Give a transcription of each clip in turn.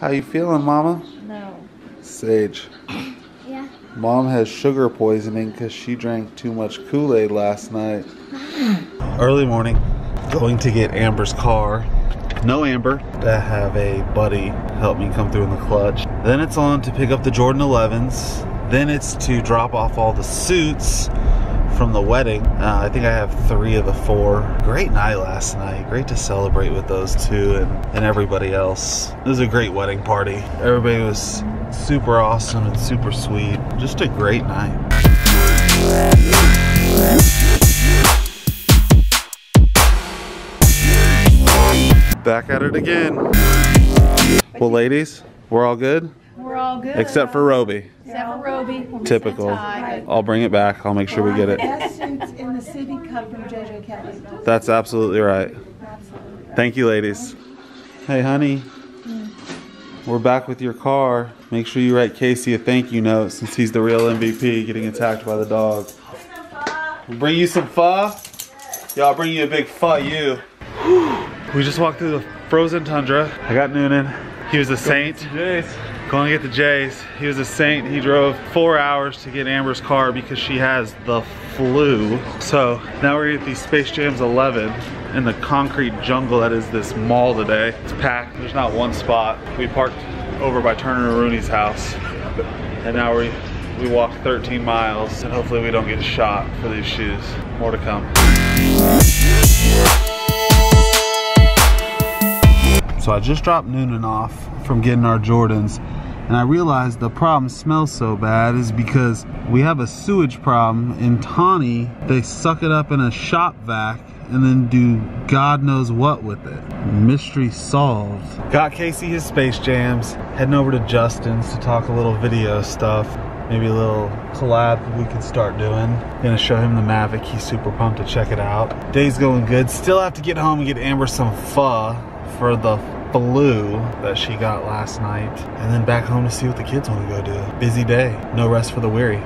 How you feeling, Mama? No. Sage. Yeah. Mom has sugar poisoning because she drank too much Kool-Aid last night. Early morning, going to get Amber's car. No Amber. To have a buddy help me come through in the clutch. Then it's on to pick up the Jordan 11s. Then it's to drop off all the suits from the wedding. Uh, I think I have three of the four. Great night last night. Great to celebrate with those two and, and everybody else. It was a great wedding party. Everybody was super awesome and super sweet. Just a great night. Back at it again. Well, ladies, we're all good? We're all good. Except for Roby. Except for Roby. We're Typical. tie, I'll bring it back. I'll make sure we get it. Best suits in the city come from JJ Kelly. That's absolutely right. Thank you, ladies. Hey, honey. Hmm. We're back with your car. Make sure you write Casey a thank you note since he's the real MVP getting attacked by the dog. We'll bring you some pho. Yeah, I'll bring you a big pho, you. We just walked through the frozen tundra. I got Noonan. He was a saint. Going to get the Jays. He was a saint. He drove four hours to get Amber's car because she has the flu. So now we're at the Space Jams 11 in the concrete jungle that is this mall today. It's packed. There's not one spot. We parked over by Turner and Rooney's house. And now we we walked 13 miles and hopefully we don't get shot for these shoes. More to come. So I just dropped Noonan off from getting our Jordans and I realized the problem smells so bad is because we have a sewage problem in Tawny. They suck it up in a shop vac and then do God knows what with it. Mystery solved. Got Casey his Space Jams, heading over to Justin's to talk a little video stuff. Maybe a little collab we can start doing. Gonna show him the Mavic. He's super pumped to check it out. Day's going good. Still have to get home and get Amber some pho for the flu that she got last night. And then back home to see what the kids want to go do. Busy day. No rest for the weary.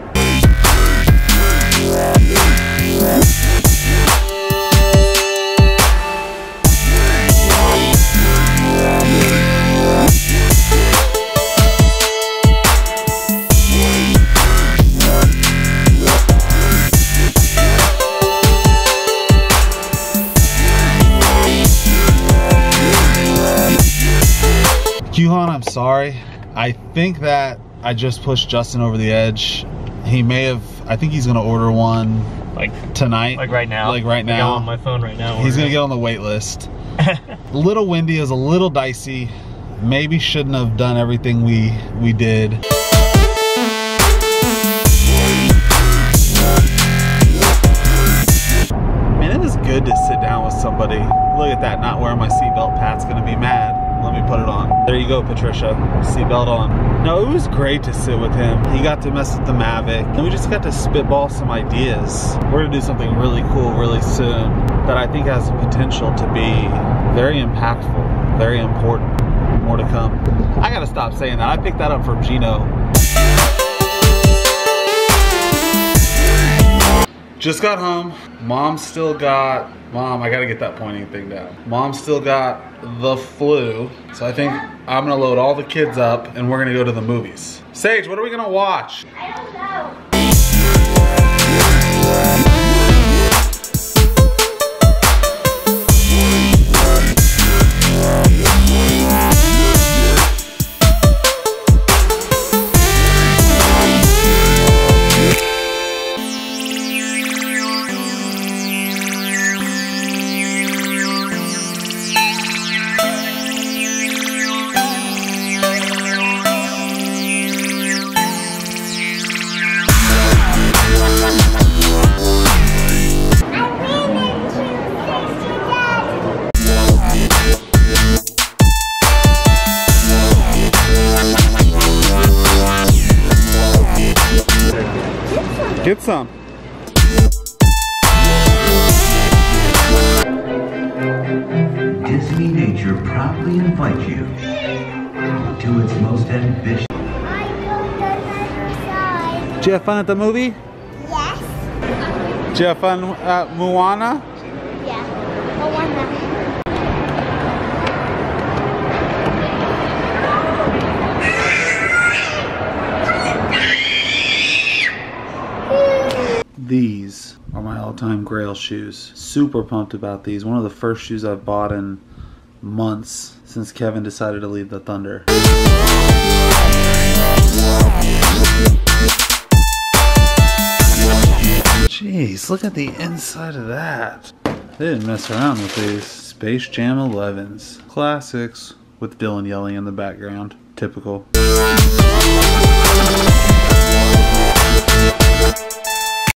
Sorry. I think that I just pushed Justin over the edge. He may have, I think he's gonna order one Like tonight. like right now. Like right now. on my phone right now. He's gonna get on the wait list. little windy, is a little dicey. Maybe shouldn't have done everything we we did. Man, it is good to sit down with somebody. Look at that, not wearing my seatbelt. Pat's gonna be mad. Let me put it on. There you go, Patricia. Seatbelt on. No, it was great to sit with him. He got to mess with the Mavic, and we just got to spitball some ideas. We're gonna do something really cool really soon that I think has the potential to be very impactful, very important. More to come. I gotta stop saying that. I picked that up from Gino. Just got home. Mom still got, mom, I gotta get that pointing thing down. Mom still got the flu. So I think I'm gonna load all the kids up and we're gonna go to the movies. Sage, what are we gonna watch? I don't know. Get some. Disney Nature proudly invites you to its most ambitious. Don't. Did you have fun at the movie? Yes. Did you have fun at Moana? Yeah. Moana. These are my all-time grail shoes. Super pumped about these. One of the first shoes I've bought in months since Kevin decided to leave the Thunder. Jeez, look at the inside of that. They didn't mess around with these. Space Jam 11s. Classics with Dylan yelling in the background. Typical.